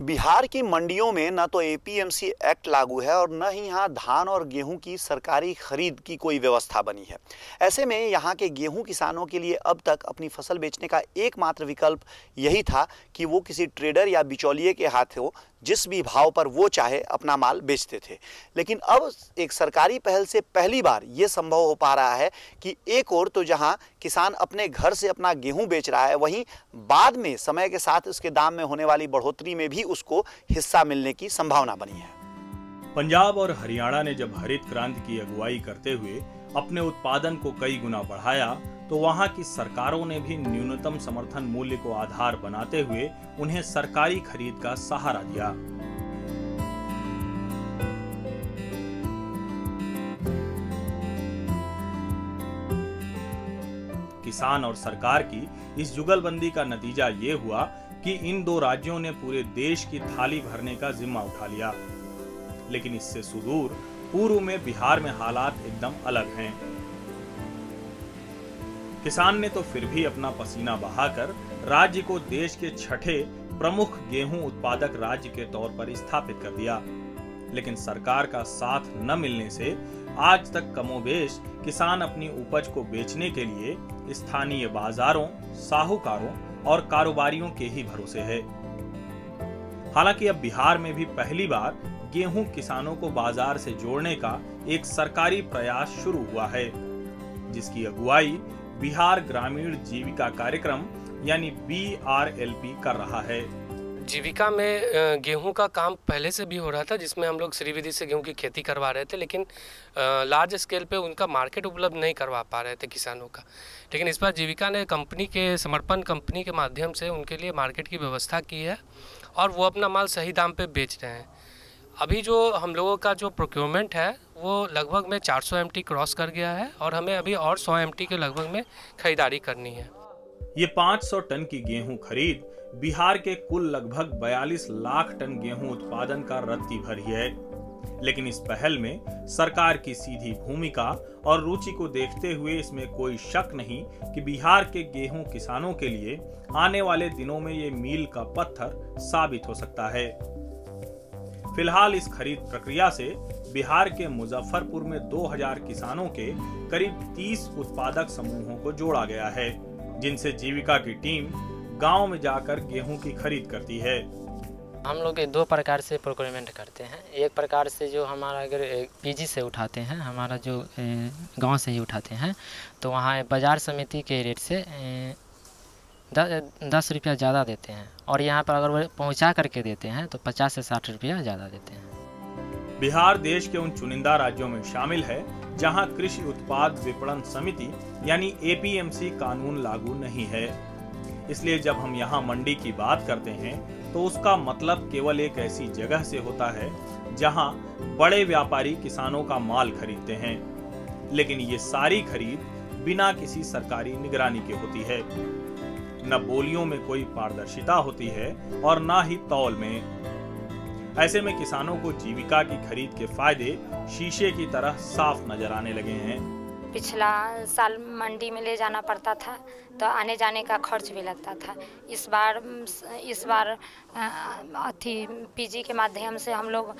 बिहार की मंडियों में ना तो एपीएमसी एक्ट लागू है और न ही यहाँ धान और गेहूँ की सरकारी खरीद की कोई व्यवस्था बनी है। ऐसे में यहाँ के गेहूँ किसानों के लिए अब तक अपनी फ़सल बेचने का एकमात्र विकल्प यही था कि वो किसी ट्रेडर या बिचौलिए के हाथ हो जिस भी भाव पर वो चाहे अपना माल बेचते थे। लेकिन अब एक सरकारी पहल से पहली बार ये संभव हो पा रहा है कि एक और तो जहाँ किसान अपने घर से अपना गेहूँ बेच रहा है, वहीं बाद में समय के साथ उसके दाम में होने वाली बढ़ोतरी में भी उसको हिस्सा मिलने की संभावना बनी है। पंजाब और हरियाणा ने जब हरित क्रांति की अगुवाई करते हुए अपने उत्पादन को कई गुना बढ़ाया तो वहाँ की सरकारों ने भी न्यूनतम समर्थन मूल्य को आधार बनाते हुए उन्हें सरकारी खरीद का सहारा दिया। किसान और सरकार की इस जुगलबंदी का नतीजा ये हुआ कि इन दो राज्यों ने पूरे देश की थाली भरने का जिम्मा उठा लिया। लेकिन इससे सुदूर पूर्व में बिहार में हालात एकदम अलग हैं। किसान ने तो फिर भी अपना पसीना बहाकर राज्य को देश के छठे प्रमुख गेहूँ उत्पादक राज्य के तौर पर स्थापित कर दिया। लेकिन सरकार का साथ न मिलने से आज तक कमोबेश किसान अपनी उपज को बेचने के लिए स्थानीय बाजारों, साहूकारों और कारोबारियों के ही भरोसे है। हालाँकि अब बिहार में भी पहली बार गेहूँ किसानों को बाज़ार से जोड़ने का एक सरकारी प्रयास शुरू हुआ है, जिसकी अगुवाई बिहार ग्रामीण जीविका कार्यक्रम, यानी बी आर एल पी कर रहा है। जीविका में गेहूँ का काम पहले से भी हो रहा था, जिसमें हम लोग श्री विधि से गेहूँ की खेती करवा रहे थे, लेकिन लार्ज स्केल पे उनका मार्केट उपलब्ध नहीं करवा पा रहे थे किसानों का। लेकिन इस बार जीविका ने कंपनी के, समर्पण कंपनी के माध्यम से उनके लिए मार्केट की व्यवस्था की है, और वो अपना माल सही दाम पर बेच रहे हैं। अभी जो हम लोगों का जो प्रोक्योरमेंट है वो लगभग में 400 सौ क्रॉस कर गया है और हमें अभी और 100 एमटी के लगभग में खरीदारी करनी है। ये 500 टन की गेहूँ खरीद बिहार के कुल लगभग 42 लाख टन गेहूँ उत्पादन का रत्ती भर ही है। लेकिन इस पहल में सरकार की सीधी भूमिका और रुचि को देखते हुए इसमें कोई शक नहीं कि बिहार के गेहूँ किसानों के लिए आने वाले दिनों में ये मील का पत्थर साबित हो सकता है। फ़िलहाल इस खरीद प्रक्रिया से बिहार के मुजफ्फरपुर में 2000 किसानों के करीब 30 उत्पादक समूहों को जोड़ा गया है, जिनसे जीविका की टीम गाँव में जाकर गेहूँ की खरीद करती है। हम लोग दो प्रकार से प्रोक्योरमेंट करते हैं। एक प्रकार से जो हमारा अगर पीजी से उठाते हैं, हमारा जो गाँव से ही उठाते हैं तो वहाँ बाज़ार समिति के रेट से दस रुपया ज़्यादा देते हैं। और यहाँ पर अगर वो पहुँचा करके देते हैं तो पचास से साठ रुपया ज़्यादा देते हैं। बिहार देश के उन चुनिंदा राज्यों में शामिल है, जहाँ कृषि उत्पाद विपणन समिति यानी एपीएमसी कानून लागू नहीं है। इसलिए जब हम यहाँ मंडी की बात करते हैं तो उसका मतलब केवल एक ऐसी जगह से होता है, जहाँ बड़े व्यापारी किसानों का माल खरीदते हैं। लेकिन ये सारी खरीद बिना किसी सरकारी निगरानी के होती है। न बोलियों में कोई पारदर्शिता होती है और न ही तौल में। ऐसे में किसानों को जीविका की खरीद के फ़ायदे शीशे की तरह साफ़ नज़र आने लगे हैं। पिछला साल मंडी में ले जाना पड़ता था तो आने जाने का खर्च भी लगता था। इस बार इस बार अथी पीजी के माध्यम से हम लोग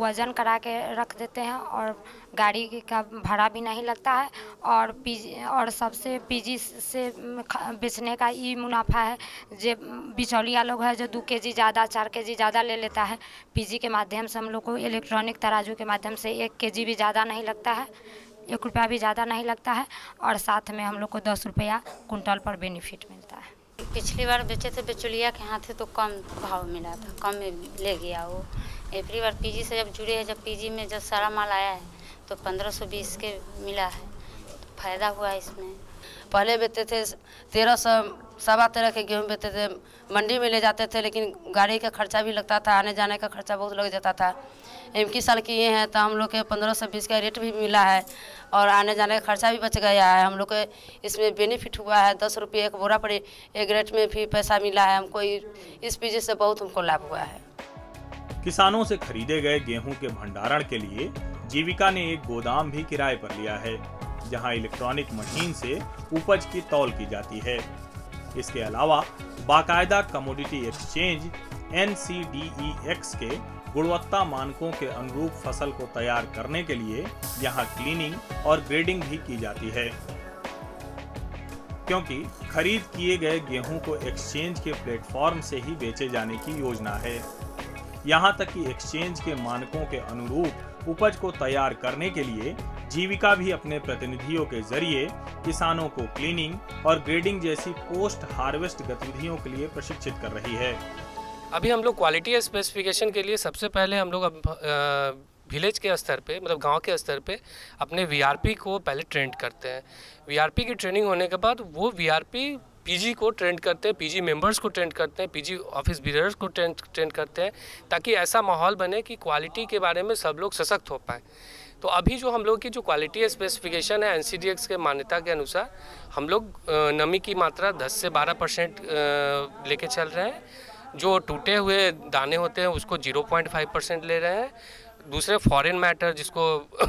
वज़न करा के रख देते हैं और गाड़ी का भाड़ा भी नहीं लगता है और पीजी और सबसे पीजी से बेचने का ये मुनाफा है। जो, बिचौलिया लोग है जो दो के जी ज़्यादा, चार के जी ज़्यादा ले लेता है पीजी के माध्यम से हम लोग को इलेक्ट्रॉनिक तराजू के माध्यम से एक के जी भी ज़्यादा नहीं लगता है। एक रुपया भी ज़्यादा नहीं लगता है और साथ में हम लोग को दस रुपया कुंटल पर बेनिफिट मिलता है। पिछली बार बेचे थे बेचुलिया के हाथ से तो कम भाव मिला था, कम ले गया वो। एवरी बार पीजी से जब जुड़े हैं, जब पीजी में जब सारा माल आया है तो पंद्रह सौ बीस के मिला है। तो फ़ायदा हुआ इसमें। पहले बेचते थे, तेरह सौ, सवा तेरह के गेहूँ बेचते थे। मंडी में ले जाते थे, लेकिन गाड़ी का खर्चा भी लगता था, आने जाने का खर्चा बहुत लग जाता था। इक्कीस साल किए हैं तो हम लोग के पंद्रह सौ बीस का रेट भी मिला है, और आने जाने का खर्चा भी बच गया है। हम लोग के इसमें बेनिफिट हुआ है, दस रुपये एक बोरा पर एक रेट में भी पैसा मिला है। हमको इस वजह से बहुत हमको लाभ हुआ है। किसानों से खरीदे गए गेहूँ के भंडारण के लिए जीविका ने एक गोदाम भी किराए पर लिया है। जहाँ इलेक्ट्रॉनिक मशीन से उपज की तौल की जाती है। इसके अलावा, बाकायदा कमोडिटी एक्सचेंज एनसीडीईएक्स के गुणवत्ता मानकों के अनुरूप फ़सल को तैयार करने के लिए यहाँ क्लीनिंग और ग्रेडिंग भी की जाती है। क्योंकि खरीद किए गए गेहूँ को एक्सचेंज के प्लेटफॉर्म से ही बेचे जाने की योजना है। यहाँ तक कि एक्सचेंज के मानकों के अनुरूप उपज को तैयार करने के लिए जीविका भी अपने प्रतिनिधियों के ज़रिए किसानों को क्लीनिंग और ग्रेडिंग जैसी पोस्ट हार्वेस्ट गतिविधियों के लिए प्रशिक्षित कर रही है। अभी हम लोग क्वालिटी स्पेसिफिकेशन के लिए सबसे पहले हम लोग अब विलेज के स्तर पे मतलब गाँव के स्तर पे अपने वीआरपी को पहले ट्रेंड करते हैं। वीआरपी की ट्रेनिंग होने के बाद वो वीआरपी पीजी को ट्रेंड करते हैं पीजी मेंबर्स को ट्रेंड करते हैं पीजी ऑफ़िस बीरर्स को ट्रेंड ट्रेंड करते हैं, ताकि ऐसा माहौल बने कि क्वालिटी के बारे में सब लोग सशक्त हो पाए। तो अभी जो हम लोग की जो क्वालिटी स्पेसिफिकेशन है एनसीडीएक्स के मान्यता के अनुसार, हम लोग नमी की मात्रा 10 से 12 परसेंट लेके चल रहे हैं। जो टूटे हुए दाने होते हैं, उसको 0.5 परसेंट ले रहे हैं। दूसरे फॉरेन मैटर जिसको,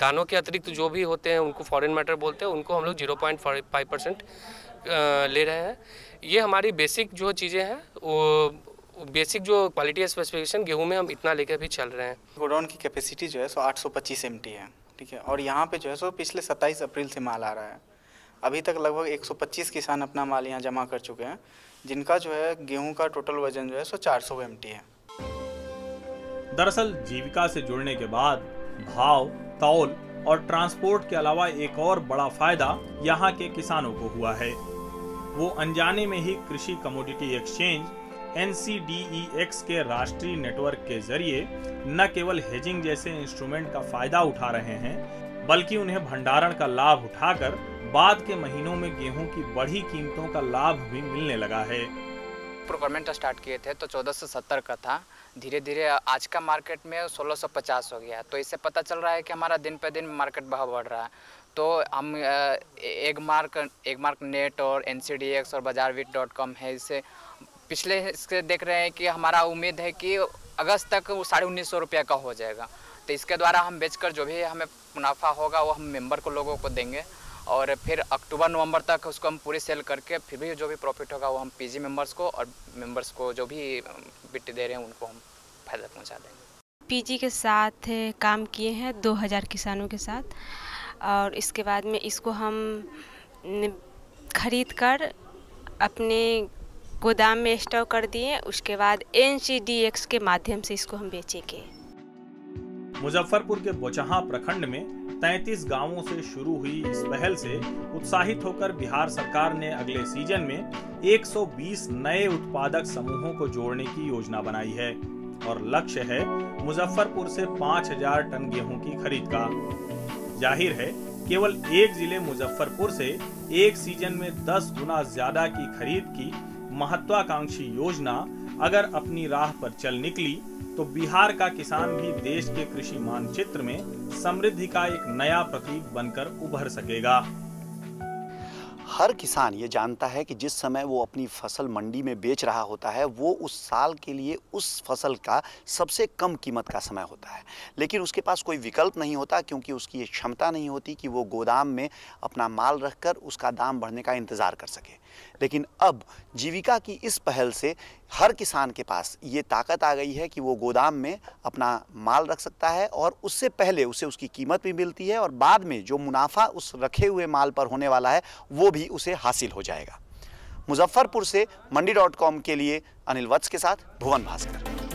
दानों के अतिरिक्त जो भी होते हैं, उनको फॉरेन मैटर बोलते हैं, उनको हम लोग ज़ीरो पॉइंट फाइव परसेंट ले रहे हैं। ये हमारी बेसिक जो चीज़ें हैं, वो बेसिक जो क्वालिटी स्पेसिफिकेशन गेहूँ में हम इतना लेकर भी चल रहे हैं। गोडाउन की कैपेसिटी जो है सो 825 एमटी है ठीक है? और यहाँ पे जो है सो पिछले 27 अप्रैल से माल आ रहा है। अभी तक लगभग 125 किसान अपना माल यहाँ जमा कर चुके हैं जिनका जो है गेहूँ का टोटल वज़न जो है सो चार सौ एम है। दरअसल जीविका से जुड़ने के बाद भाव तौल और ट्रांसपोर्ट के अलावा एक और बड़ा फ़ायदा यहाँ के किसानों को हुआ है। वो अनजाने में ही कृषि कमोडिटी एक्सचेंज एन के राष्ट्रीय नेटवर्क के ज़रिए न केवल हेजिंग जैसे इंस्ट्रूमेंट का फ़ायदा उठा रहे हैं, बल्कि उन्हें भंडारण का लाभ उठाकर बाद के महीनों में गेहूँ की बढ़ी कीमतों का लाभ भी मिलने लगा है। प्रोक्योरमेंट स्टार्ट किए थे तो 1470 का था। धीरे धीरे आज का मार्केट में 1650 हो गया। तो इससे पता चल रहा है कि हमारा दिन पे दिन मार्केट भाव बढ़ रहा है। तो हम एक मार्क एक मार्क नेट और एन और बाज़ार वीट डॉट कॉम है। इससे पिछले इसके देख रहे हैं कि हमारा उम्मीद है कि अगस्त तक वो साढ़े उन्नीस सौ रुपये का हो जाएगा। तो इसके द्वारा हम बेचकर जो भी हमें मुनाफा होगा, वो हम मेंबर को लोगों को देंगे और फिर अक्टूबर, नवंबर तक उसको हम पूरी सेल करके फिर भी जो भी प्रॉफिट होगा, वो हम पीजी मेंबर्स को और मेंबर्स को जो भी बिट्टी दे रहे हैं, उनको हम फ़ायदा पहुँचा देंगे। पीजी के साथ काम किए हैं 2000 किसानों के साथ और इसके बाद में इसको हम खरीद कर अपने गोदाम में स्टॉक कर दिए। उसके बाद एनसीडीएक्स के माध्यम से इसको हम बेचेंगे। मुजफ्फरपुर के बोचहा प्रखंड में 33 गाँवों से शुरू हुई इस पहल से उत्साहित होकर बिहार सरकार ने अगले सीज़न में 120 नए उत्पादक समूहों को जोड़ने की योजना बनाई है। और लक्ष्य है मुजफ्फरपुर से 5000 टन गेहूँ की खरीद का। ज़ाहिर है, केवल एक ज़िले मुजफ्फरपुर से एक सीज़न में 10 गुना ज़्यादा की खरीद की महत्वाकांक्षी योजना अगर अपनी राह पर चल निकली तो बिहार का किसान भी देश के कृषि मानचित्र में समृद्धि का एक नया प्रतीक बनकर उभर सकेगा। हर किसान ये जानता है कि जिस समय वो अपनी फ़सल मंडी में बेच रहा होता है, वो उस साल के लिए उस फ़सल का सबसे कम कीमत का समय होता है। लेकिन उसके पास कोई विकल्प नहीं होता क्योंकि उसकी ये क्षमता नहीं होती कि वो गोदाम में अपना माल रखकर उसका दाम बढ़ने का इंतज़ार कर सके। लेकिन अब जीविका की इस पहल से हर किसान के पास ये ताकत आ गई है कि वो गोदाम में अपना माल रख सकता है और उससे पहले उसे उसकी कीमत भी मिलती है और बाद में जो मुनाफा उस रखे हुए माल पर होने वाला है, वो भी उसे हासिल हो जाएगा। मुजफ्फरपुर से मंडी डॉट कॉम के लिए अनिल वत्स के साथ भुवन भास्कर।